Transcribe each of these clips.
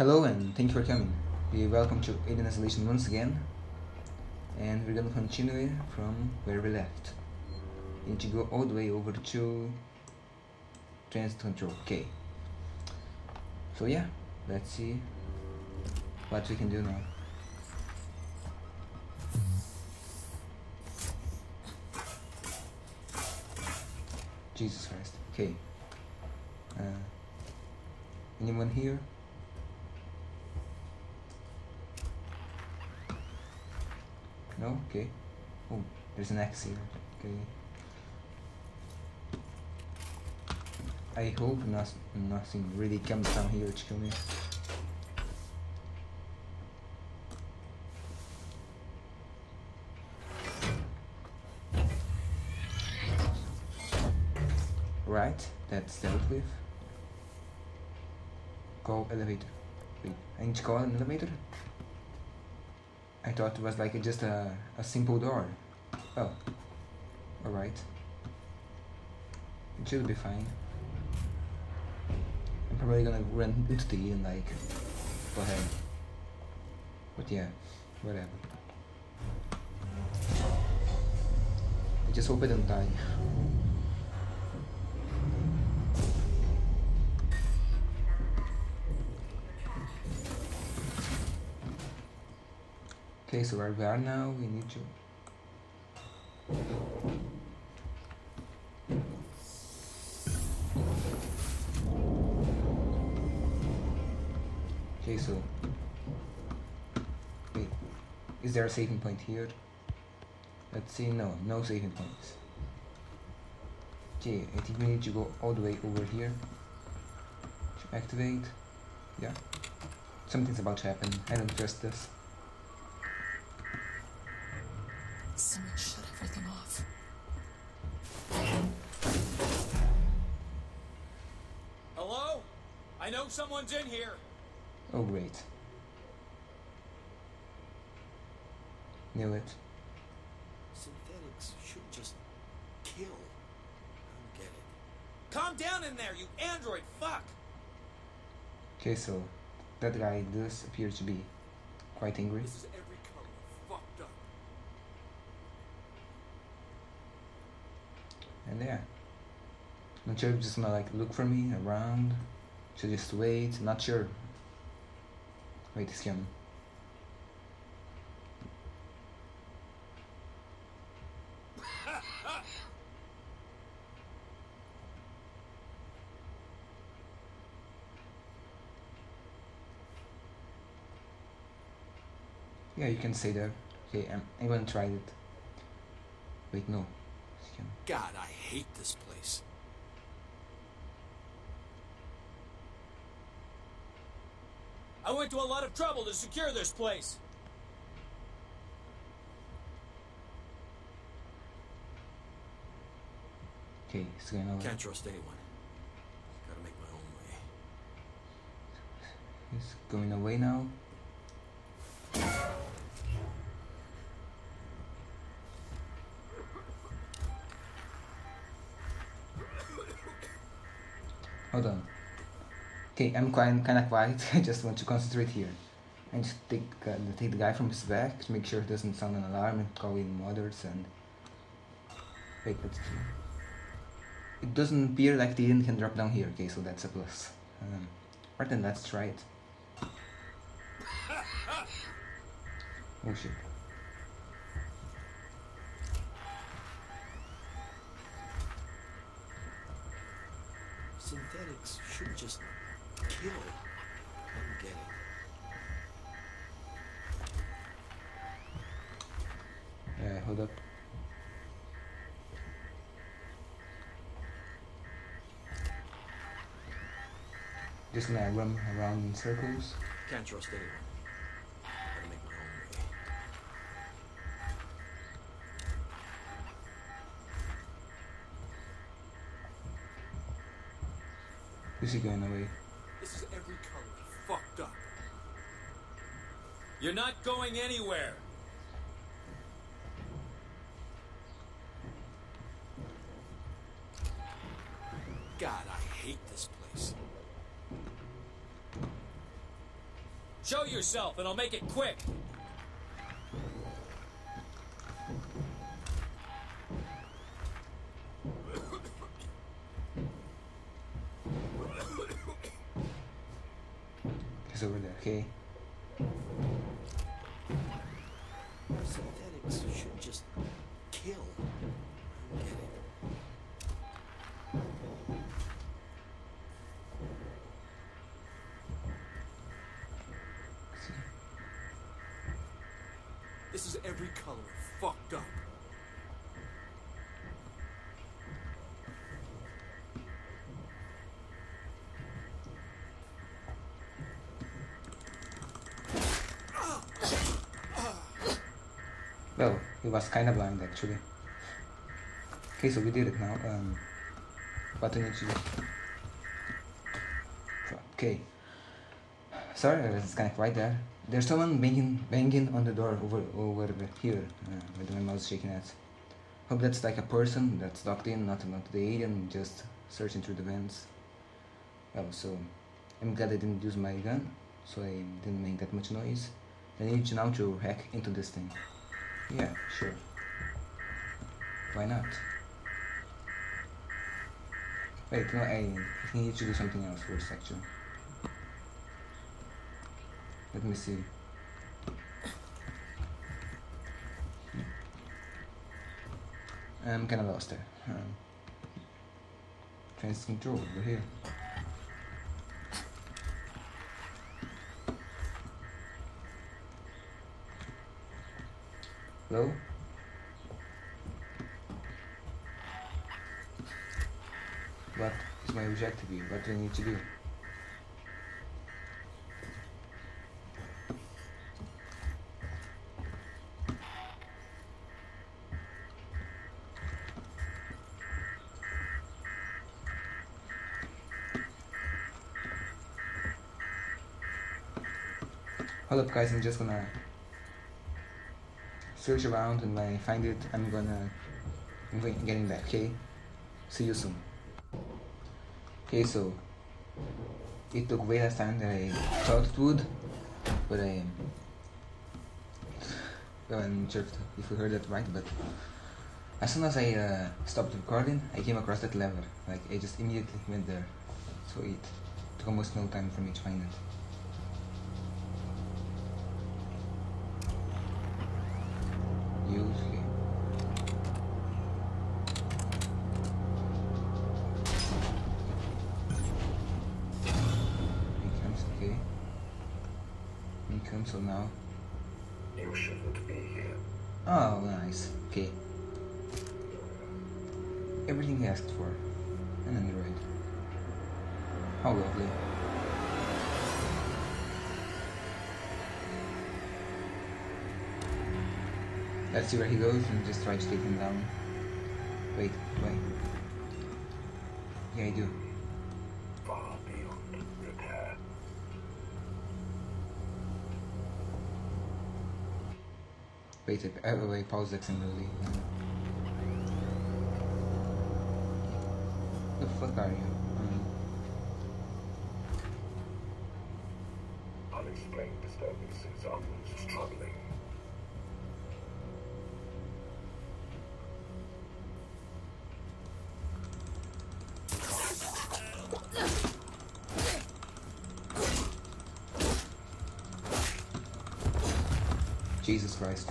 Hello and thank you for coming. We welcome to Alien Isolation once again, and we're gonna continue from where we left. We need to go all the way over to transit control. Okay. So yeah, let's see what we can do now. Jesus Christ. Okay. Uh, anyone here? No? Okay. Oh, there's an axe here. Okay. I hope not, nothing really comes down here to kill me. Right, that's dealt with. Call elevator. Wait, I need to call an elevator? I thought it was like just a, a simple door. Oh, alright. It should be fine. I'm probably gonna run into the and like, go ahead. But yeah, whatever. I just hope I don't die. Okay, so where we are now, we need to Okay, so wait, is there a saving point here? Let's see, no, no saving points. Okay, I think we need to go all the way over here to activate. Yeah, something's about to happen. I don't trust this. I know someone's in here. Oh great. Knew it. Synthetics should just kill. I don't get it. Calm down in there, you android fuck! Okay, so that guy does appear to be quite angry. This is every color fucked up. And yeah. Not sure if just gonna like look for me around. Should just wait, not sure. Wait, he's coming. Yeah, you can say that. Okay, um, I'm, I'm gonna try it. Wait, no. God, I hate this place. I went to a lot of trouble to secure this place. Okay, going away. Can't trust anyone. Gotta make my own way. He's going away now. Hold on. Okay, I'm quite kind of quiet. I just want to concentrate here. And just take uh, take the guy from his back to make sure it doesn't sound an alarm and call in mothers and wait. Let's see. It doesn't appear like the end can drop down here. Okay, so that's a plus. Um, right then, let's try it. Oh shit. Synthetics should just kill. I don't get it. Uh, hold up. Just gonna run around in circles. Can't trust anyone. Gotta make my own way. Who's he going away? This is every color fucked up. You're not going anywhere. God, I hate this place. Show yourself, and I'll make it quick. Color fucked up. Well, he was kinda blind actually. Okay, so we did it now. Um, what do we need to do? Okay. Sorry, it's kind of right there. There's someone banging, banging on the door over over here. Uh, with my mouse shaking at. Hope that's like a person that's locked in, not not the alien, just searching through the vents. Well, so I'm glad I didn't use my gun, so I didn't make that much noise. I need now to hack into this thing. Yeah, sure. Why not? Wait, no, I need to do something else first, actually. Let me see. I'm kinda lost there. Um, trans control over here. Hello? What is my objective here? What do I need to do? Hold up guys, I'm just gonna search around and when I find it, I'm gonna I'm going getting back. Okay, see you soon. Okay, so it took way less time than I thought it would, but I well, I'm sure if, if you heard that right, but as soon as I uh, stopped recording, I came across that lever. Like I just immediately went there, so it took almost no time for me to find it. Let's see where he goes and just try to take him down. Wait, wait. Yeah, I do. Far beyond repair. Wait, uh, uh, wait, pause movie. The fuck are you? Jesus Christ.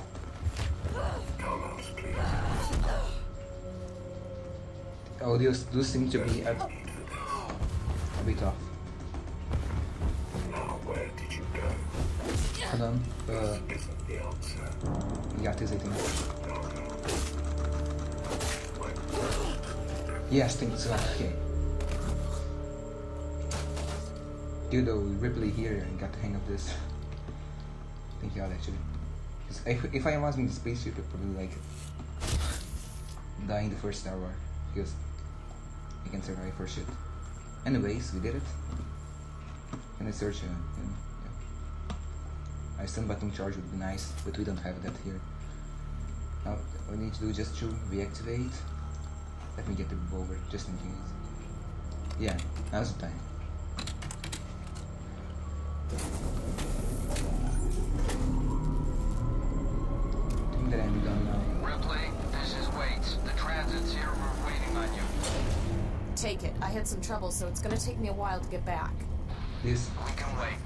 Oh, those, those seem to be a, a bit off. Now, where did you go? Hold on. Uh, the answer. we got this, I think. Yes, think so. Okay. Dude, though, Ripley here and got the hang of this. Thank God, actually. If, if I was in the spaceship, I'd probably like die in the first hour because I can survive for shit. Anyways, we did it. Can I search? Uh, yeah. I stun button charge would be nice, but we don't have that here. Now, we need to do just to reactivate. Let me get the revolver just in case. Yeah, now's the time. I had some trouble, so it's gonna take me a while to get back. This We can wait.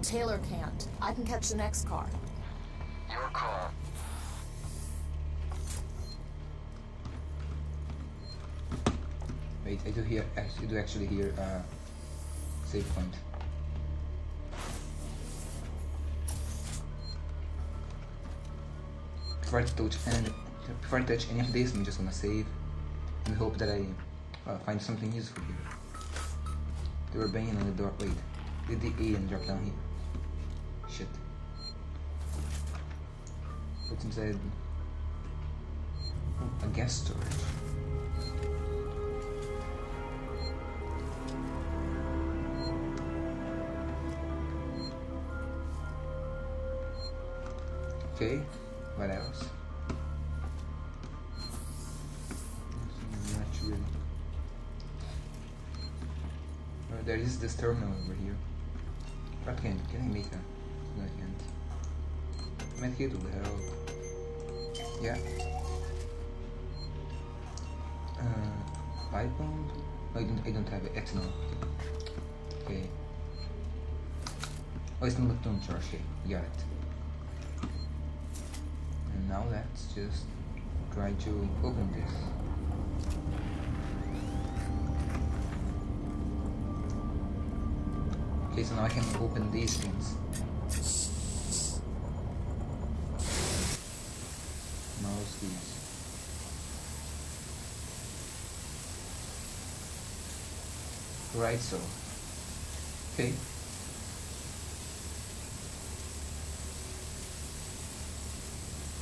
Taylor can't. I can catch the next car. Your call. wait, I do hear I do actually hear uh save point. Before I touch any before I touch any of this, I'm just gonna save and hope that I uh, find something useful here. They were banging on the door. Wait, did the alien drop down here? Shit. What's inside? A gas storage. Okay, what else? There is this terminal over here. What can can I make a? No, I can't. Medkit will help. Yeah. Uh, pipe bomb? No, I don't. I don't have it. X no. Okay. Oh, it's not don't charge. Okay, got it. And now let's just try to open this. So now I can open these things. Mouse these. Right, so. Okay.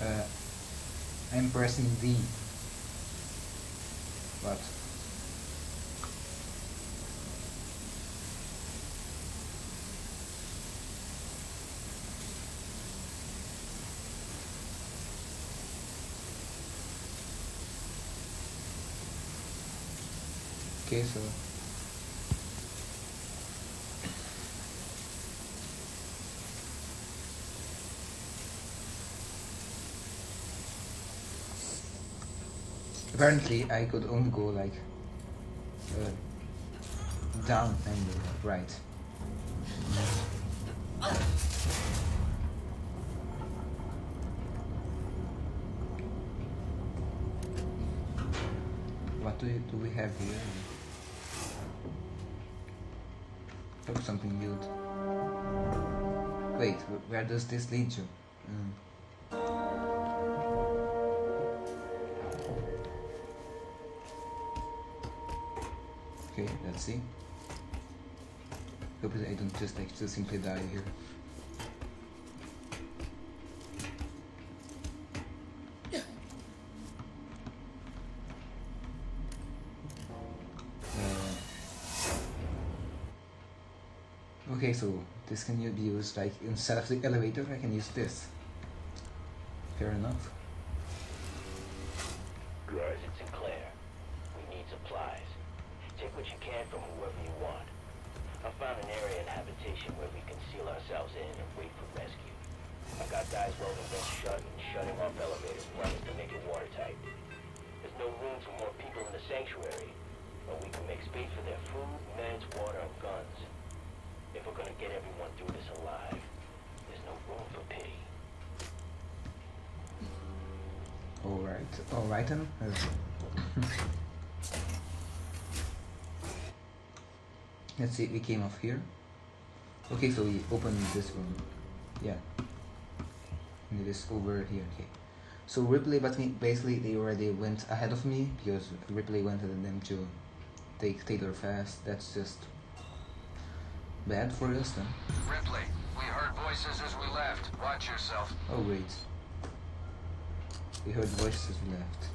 Uh, I'm pressing D. But okay, so apparently I could only go like uh, down and right. What do, you, do we have here? Something good. Wait, where does this lead to? Mm. Okay, let's see. Hope I don't just like just simply die here. Uh, okay, so this can be used like instead of the elevator, I can use this. Fair enough. Girls, it's Sinclair. We need supplies. Take what you can from whoever you want. I found an area in habitation where we can seal ourselves in and wait for rescue. I got guys welding vents shut and shutting off elevators running to make it watertight. There's no room for more people in the sanctuary, but we can make space for their food, meds, water, and guns. If we're gonna get everyone through this alive, there's no room for pity. Alright, alright then. Let's see, we came off here. Okay, so we open this room. Yeah. And it is over here, okay. So Ripley, but basically they already went ahead of me because Ripley wanted them to take Taylor fast. That's just bad for us then. Ripley, we heard voices as we left. Watch yourself. Oh wait. We heard voices as we left.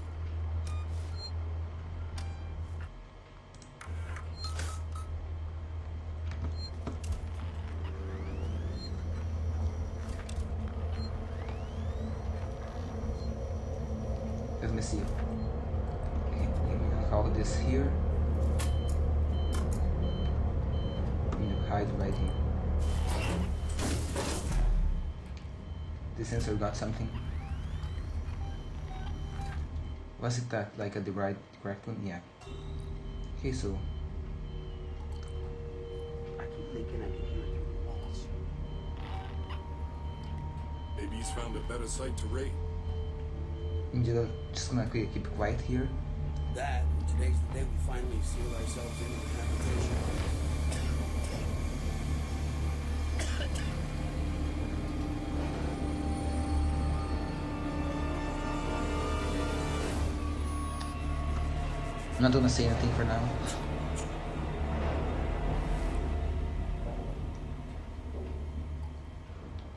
Let me see. Okay, call this here. You hide right here. The sensor got something. Was it that like a the right correct one? Yeah. Okay, so I keep thinking I can hear it through the walls. Maybe he's found a better site to raid. I'm just, just gonna keep keep quiet here. That, today's the day we finally seal ourselves into the habitation. I'm not gonna say anything for now.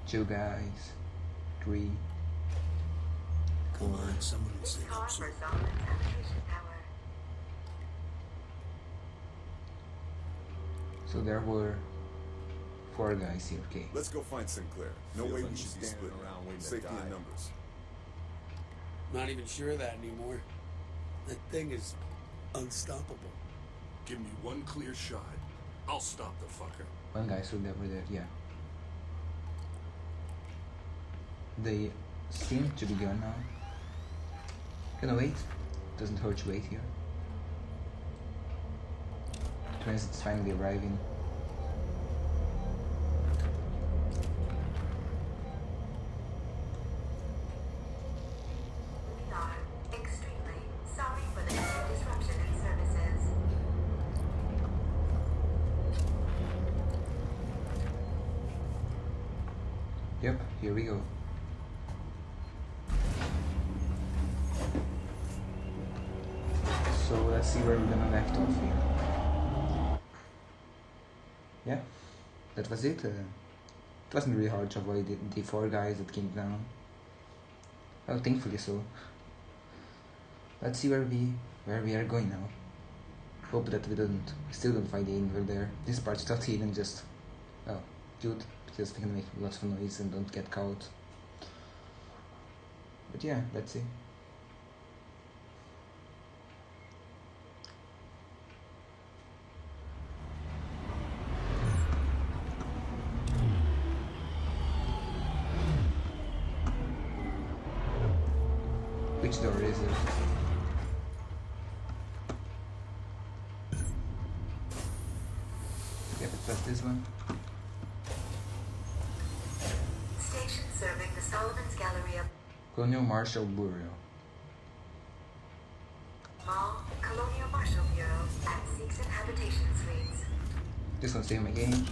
Two guys, three, Come on, someone will say Call I'm for sorry. Solomon's habitation tower. so there were four guys here. Okay, Let's go find Sinclair. No Feels way like we should be standing splitting around waiting to Safety in numbers. Not even sure of that anymore. That thing is unstoppable. Give me one clear shot. I'll stop the fucker. one guy stood over there. Yeah, they seem to be gone now. Gonna wait. Doesn't hurt to wait here. Transit's finally arriving. We are extremely sorry for the disruption in services. Yep, here we go. So let's see where we're gonna left off here. Yeah, that was it. Uh, it wasn't really hard to avoid the, the four guys that came down. Well, thankfully so. Let's see where we where we are going now. Hope that we don't still don't find the angel there. This part's not even just oh good because we can make lots of noise and don't get caught. But yeah, let's see. Which door is it? Was this one. Station serving the Solomon's Galleria Colonial Marshal Bureau. Mall, Colonial Marshal Bureau, at Six Habitation Suites. Gonna save my game.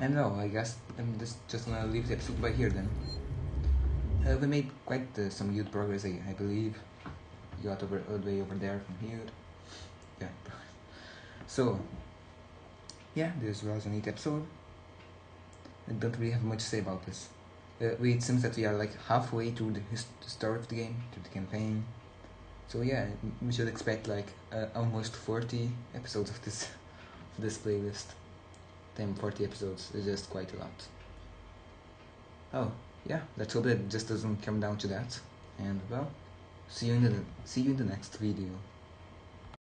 And no, I guess I'm just just gonna leave the episode by here then. Uh, we made quite uh, some good progress, I, I believe. We got over all the way over there from here. Yeah. So, yeah, this was a neat episode. I don't really have much to say about this. Uh, we, it seems that we are like halfway through the, the start of the game, to the campaign. So yeah, we should expect like uh, almost 40 episodes of this of this playlist. Damn, 40 episodes is just quite a lot. Oh, yeah, let's hope it just doesn't come down to that. And well, see you in the see you in the next video.